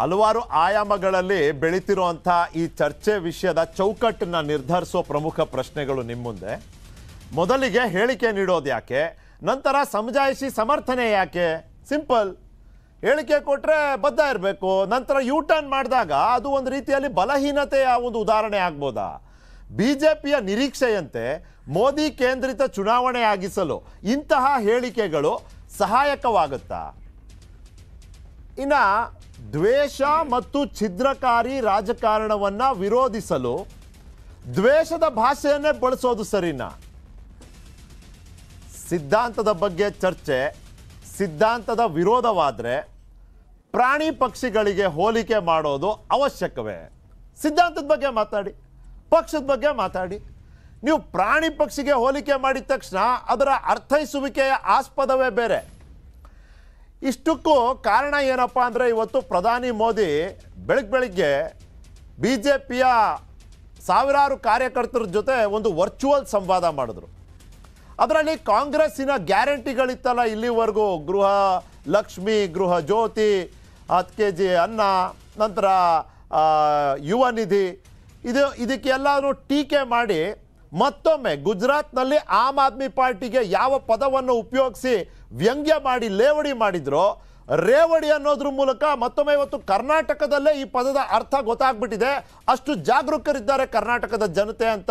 ಹಲವಾರು ಆಯಾಮಗಳಲ್ಲಿ ಬೆಳೀತಿರುವಂಥ ಈ ಚರ್ಚೆ ವಿಷಯದ ಚೌಕಟ್ಟನ್ನು ನಿರ್ಧರಿಸೋ ಪ್ರಮುಖ ಪ್ರಶ್ನೆಗಳು ನಿಮ್ಮ ಮುಂದೆ. ಮೊದಲಿಗೆ ಹೇಳಿಕೆ ನೀಡೋದು ಯಾಕೆ? ನಂತರ ಸಮಜಾಯಿಷಿ ಸಮರ್ಥನೆ ಯಾಕೆ? ಸಿಂಪಲ್. ಹೇಳಿಕೆ ಕೊಟ್ಟರೆ ಬದ್ಧ ಇರಬೇಕು. ನಂತರ ಯೂ ಟರ್ನ್ ಮಾಡಿದಾಗ ಅದು ಒಂದು ರೀತಿಯಲ್ಲಿ ಬಲಹೀನತೆಯ ಒಂದು ಉದಾಹರಣೆ ಆಗ್ಬೋದಾ? ಬಿ ಜೆ ಪಿಯ ನಿರೀಕ್ಷೆಯಂತೆ ಮೋದಿ ಕೇಂದ್ರಿತ ಚುನಾವಣೆ ಆಗಿಸಲು ಇಂತಹ ಹೇಳಿಕೆಗಳು ಸಹಾಯಕವಾಗುತ್ತಾ? ಇನ್ನ ದ್ವೇಷ ಮತ್ತು ಛಿದ್ರಕಾರಿ ರಾಜಕಾರಣವನ್ನ ವಿರೋಧಿಸಲು ದ್ವೇಷದ ಭಾಷೆಯನ್ನೇ ಬಳಸೋದು ಸರಿನಾ? ಸಿದ್ಧಾಂತದ ಬಗ್ಗೆ ಚರ್ಚೆ, ಸಿದ್ಧಾಂತದ ವಿರೋಧವಾದರೆ ಪ್ರಾಣಿ ಪಕ್ಷಿಗಳಿಗೆ ಹೋಲಿಕೆ ಮಾಡೋದು ಅವಶ್ಯಕವೇ? ಸಿದ್ಧಾಂತದ ಬಗ್ಗೆ ಮಾತಾಡಿ, ಪಕ್ಷದ ಬಗ್ಗೆ ಮಾತಾಡಿ. ನೀವು ಪ್ರಾಣಿ ಪಕ್ಷಿಗೆ ಹೋಲಿಕೆ ಮಾಡಿದ ತಕ್ಷಣ ಅದರ ಅರ್ಥೈಸುವಿಕೆಯ ಆಸ್ಪದವೇ ಬೇರೆ. ಇಷ್ಟಕ್ಕೂ ಕಾರಣ ಏನಪ್ಪ ಅಂದರೆ ಇವತ್ತು ಪ್ರಧಾನಿ ಮೋದಿ ಬೆಳಗ್ಗೆ ಬೆಳಿಗ್ಗೆ ಬಿ ಜೆ ಪಿಯ ಸಾವಿರಾರು ಕಾರ್ಯಕರ್ತರ ಜೊತೆ ಒಂದು ವರ್ಚುವಲ್ ಸಂವಾದ ಮಾಡಿದ್ರು. ಅದರಲ್ಲಿ ಕಾಂಗ್ರೆಸ್ಸಿನ ಗ್ಯಾರಂಟಿಗಳಿತ್ತಲ್ಲ ಇಲ್ಲಿವರೆಗೂ. ಗೃಹ ಲಕ್ಷ್ಮಿ, ಗೃಹ ಜ್ಯೋತಿ, ಹತ್ತು ಕೆ ಜಿ ಅನ್ನ, ನಂತರ ಯುವ ನಿಧಿ. ಇದು ಇದಕ್ಕೆಲ್ಲನೂ ಟೀಕೆ ಮಾಡಿ ಮತ್ತೊಮ್ಮೆ ಗುಜರಾತ್ನಲ್ಲಿ ಆಮ್ ಆದ್ಮಿ ಪಾರ್ಟಿಗೆ ಯಾವ ಪದವನ್ನು ಉಪಯೋಗಿಸಿ ವ್ಯಂಗ್ಯ ಮಾಡಿ ಲೇವಡಿ ಮಾಡಿದ್ರೋ, ರೇವಡಿ ಅನ್ನೋದ್ರ ಮೂಲಕ ಮತ್ತೊಮ್ಮೆ ಇವತ್ತು ಕರ್ನಾಟಕದಲ್ಲೇ ಈ ಪದದ ಅರ್ಥ ಗೊತ್ತಾಗ್ಬಿಟ್ಟಿದೆ. ಅಷ್ಟು ಜಾಗರೂಕರಿದ್ದಾರೆ ಕರ್ನಾಟಕದ ಜನತೆ ಅಂತ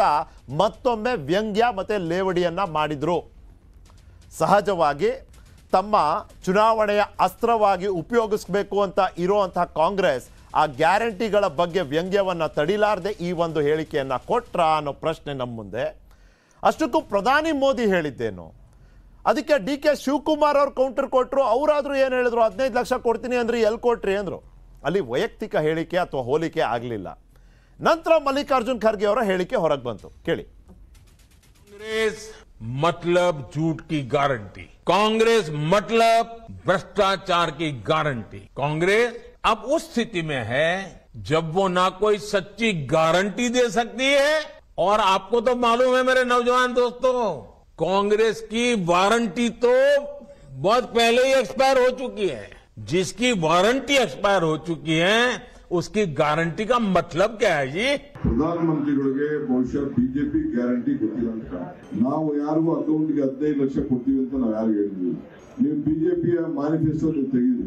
ಮತ್ತೊಮ್ಮೆ ವ್ಯಂಗ್ಯ ಮತ್ತು ಲೇವಡಿಯನ್ನ ಮಾಡಿದ್ರು. ಸಹಜವಾಗಿ ತಮ್ಮ ಚುನಾವಣೆಯ ಅಸ್ತ್ರವಾಗಿ ಉಪಯೋಗಿಸ್ಬೇಕು ಅಂತ ಇರುವಂತಹ ಕಾಂಗ್ರೆಸ್ ಆ ಗ್ಯಾರಂಟಿಗಳ ಬಗ್ಗೆ ವ್ಯಂಗ್ಯವನ್ನು ತಡಿಲಾರದೆ ಈ ಒಂದು ಹೇಳಿಕೆಯನ್ನು ಕೊಟ್ರ ಅನ್ನೋ ಪ್ರಶ್ನೆ ನಮ್ಮ ಮುಂದೆ ಅಷ್ಟಕ್ಕೂ ಪ್ರಧಾನಿ ಮೋದಿ ಹೇಳಿದ್ದೇನು ಅದಕ್ಕೆ ಡಿ ಕೆ ಶಿವಕುಮಾರ್ ಅವ್ರು ಕೌಂಟರ್ ಕೊಟ್ಟರು ಅವರಾದರೂ ಏನು ಹೇಳಿದ್ರು ಹದಿನೈದು ಲಕ್ಷ ಕೊಡ್ತೀನಿ ಅಂದ್ರೆ ಎಲ್ಲಿ ಕೊಟ್ರಿ ಅಂದರು ಅಲ್ಲಿ ವೈಯಕ್ತಿಕ ಹೇಳಿಕೆ ಅಥವಾ ಹೋಲಿಕೆ ಆಗಲಿಲ್ಲ ನಂತರ ಮಲ್ಲಿಕಾರ್ಜುನ್ ಖರ್ಗೆ ಅವರ ಹೇಳಿಕೆ ಹೊರಗೆ ಬಂತು ಕೇಳಿ कांग्रेस मतलब झूठ की गारंटी कांग्रेस मतलब भ्रष्टाचार की गारंटी कांग्रेस अब उस स्थिति में है, जब वो ना कोई सच्ची गारंटी दे सकती है, और आपको तो मालूम है मेरे नौजवान दोस्तों, कांग्रेस की वारंटी तो बहुत पहले ही एक्सपायर हो चुकी है। जिसकी वारंटी एक्सपायर हो चुकी है, उसकी गारंटी का मतलब क्या है जी? प्रधानमंत्री ಬಹುಶಃ ಬಿಜೆಪಿ ಗ್ಯಾರಂಟಿ ಗೊತ್ತಿಲ್ಲ ಅಂತ. ನಾವು ಯಾರಿಗೂ ಅಕೌಂಟ್ಗೆ ಹದಿನೈದು ಲಕ್ಷ ಕೊಡ್ತೀವಿ ಅಂತ ನಾವು ಯಾರು ಹೇಳಿದ್ವಿ ನೀವು ಬಿಜೆಪಿಯ ಮ್ಯಾನಿಫೆಸ್ಟೋ ತೆಗೆದು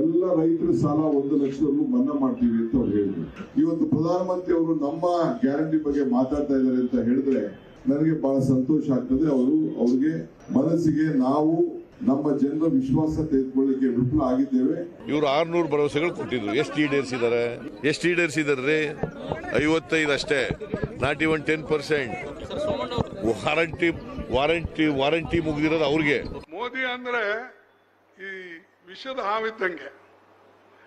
ಎಲ್ಲ ರೈತರ ಸಾಲ ಒಂದು ಲಕ್ಷದವರೆಗೂ ಮನ್ನಾ ಮಾಡ್ತೀವಿ ಅಂತ ಅವ್ರು ಹೇಳಿದ್ರು. ಇವತ್ತು ಪ್ರಧಾನಮಂತ್ರಿ ಅವರು ನಮ್ಮ ಗ್ಯಾರಂಟಿ ಬಗ್ಗೆ ಮಾತಾಡ್ತಾ ಇದ್ದಾರೆ ಅಂತ ಹೇಳಿದ್ರೆ ನನಗೆ ಬಹಳ ಸಂತೋಷ ಆಗ್ತದೆ. ಅವರು ಅವ್ರಿಗೆ ಮನಸ್ಸಿಗೆ ನಾವು ನಮ್ಮ ಜನರ ವಿಶ್ವಾಸ ತೆಗೆದುಕೊಳ್ಳಿಕ್ಕೆ ವಿಫಲ ಆಗಿದ್ದೇವೆ. ಇವರು ಆರ್ನೂರು ಭರವಸೆಗಳು ಕೊಟ್ಟಿದ್ರು. ಎಷ್ಟು ಈಡೇರಿಸಿದ್ದಾರೆ ಎಷ್ಟು ಈಡೇರಿಸಿದಾರೆ ಐವತ್ತೈದು ಅಷ್ಟೇ. ನಾಟಿ one ten percent. Warranty warranty warranty ಮುಗಿದಿರೋದು ಅವ್ರಿಗೆ. ಮೋದಿ ಅಂದ್ರೆ ಈ ವಿಷದ ಹಾವಿದ್ದಂಗೆ.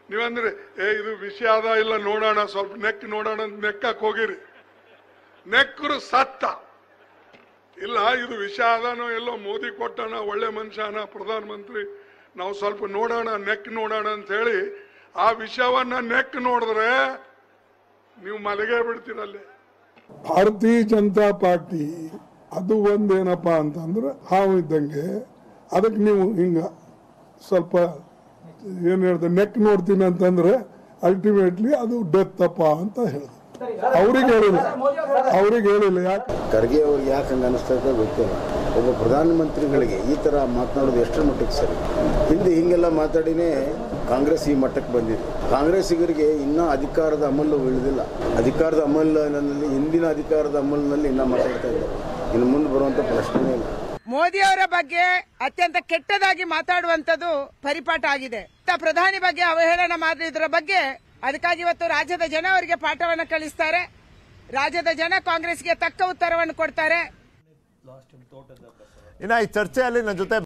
ನೀವಂದ್ರೆ ಏ ಇದು ವಿಷ ಅದ ಇಲ್ಲ ನೋಡೋಣ ಸ್ವಲ್ಪ ನೆಕ್ ನೋಡೋಣ ಅಂತ ನೆಕ್ಕಕ್ ಹೋಗಿರಿ. ನೆಕ್ಕರು ಸತ್ತ. ಇಲ್ಲ, ಇದು ವಿಷ ಅದಾನೋ ಎಲ್ಲೋ ಮೋದಿ ಕೊಟ್ಟಣ ಒಳ್ಳೆ ಮನುಷ್ಯನ ಪ್ರಧಾನ ಮಂತ್ರಿ ನಾವು ಸ್ವಲ್ಪ ನೋಡೋಣ, ನೆಕ್ ನೋಡೋಣ ಅಂತ ಹೇಳಿ ಆ ವಿಷಯವನ್ನ ನೆಕ್ ನೋಡಿದ್ರೆ ನೀವು ಮಲಗೇ ಬಿಡ್ತೀರಲ್ಲಿ ಭಾರತೀಯ ಜನತಾ ಪಾರ್ಟಿ ಅದು ಒಂದೇನಪ್ಪ ಅಂತಂದ್ರೆ ಹಾವು ಇದ್ದಂಗೆ ಅದಕ್ಕೆ ನೀವು ಹಿಂಗ ಸ್ವಲ್ಪ ಏನು ಹೇಳ್ದೆ ನೆಕ್ ನೋಡ್ತೀನಿ ಅಂತಂದ್ರೆ ಅಲ್ಟಿಮೇಟ್ಲಿ ಅದು ಡೆತ್ ಅಪ್ಪ ಅಂತ ಹೇಳಿದ್ರು ಅವ್ರಿಗೆ ಹೇಳಿಲ್ಲ. ಅವ್ರಿಗೆ ಹೇಳಿಲ್ಲ ಯಾಕೆ? ಖರ್ಗೆ ಅವ್ರಿಗೆ ಯಾಕೆ ಹಂಗೆ ಅನಿಸ್ತದೆ ಗೊತ್ತಿಲ್ಲ. ಒಬ್ಬ ಪ್ರಧಾನಮಂತ್ರಿಗಳಿಗೆ ಈ ಥರ ಮಾತನಾಡೋದು ಎಷ್ಟರ ಮಟ್ಟಕ್ಕೆ ಸರಿ? ಹಿಂದೆ ಹಿಂಗೆಲ್ಲ ಮಾತಾಡಿನೇ ಕಾಂಗ್ರೆಸ್ ಈ ಮಟ್ಟಕ್ಕೆ ಬಂದಿದೆ. ಕಾಂಗ್ರೆಸ್ಸಿಗರಿಗೆ ಇನ್ನೂ ಅಧಿಕಾರದ ಅಮಲು ಉಳಿದಿಲ್ಲ ಅಧಿಕಾರದ ಅಮಲಿನಲ್ಲಿ ಹಿಂದಿನ ಅಧಿಕಾರದ ಅಮಲಿನಲ್ಲಿ ಇನ್ನೂ ಮಾತಾಡ್ತಾ ಇದ್ದಾರೆ ಇನ್ನು ಮುಂದೆ ಬರುವಂಥ ಪ್ರಶ್ನೆನೇ ಇಲ್ಲ. ಮೋದಿ ಅವರ ಬಗ್ಗೆ ಅತ್ಯಂತ ಕೆಟ್ಟದಾಗಿ ಮಾತಾಡುವಂತದ್ದು ಪರಿಪಾಠ ಆಗಿದೆ. ಪ್ರಧಾನಿ ಬಗ್ಗೆ ಅವಹೇಳನ ಮಾಡಿದ್ರ ಬಗ್ಗೆ ಅದಕ್ಕಾಗಿ ಇವತ್ತು ರಾಜ್ಯದ ಜನ ಅವರಿಗೆ ಪಾಠವನ್ನು ಕಳಿಸ್ತಾರೆ. ರಾಜ್ಯದ ಜನ ಕಾಂಗ್ರೆಸ್ಗೆ ತಕ್ಕ ಉತ್ತರವನ್ನು ಕೊಡ್ತಾರೆ. ಇನ್ನ ಈ ಚರ್ಚೆಯಲ್ಲಿ ನನ್ನ ಜೊತೆ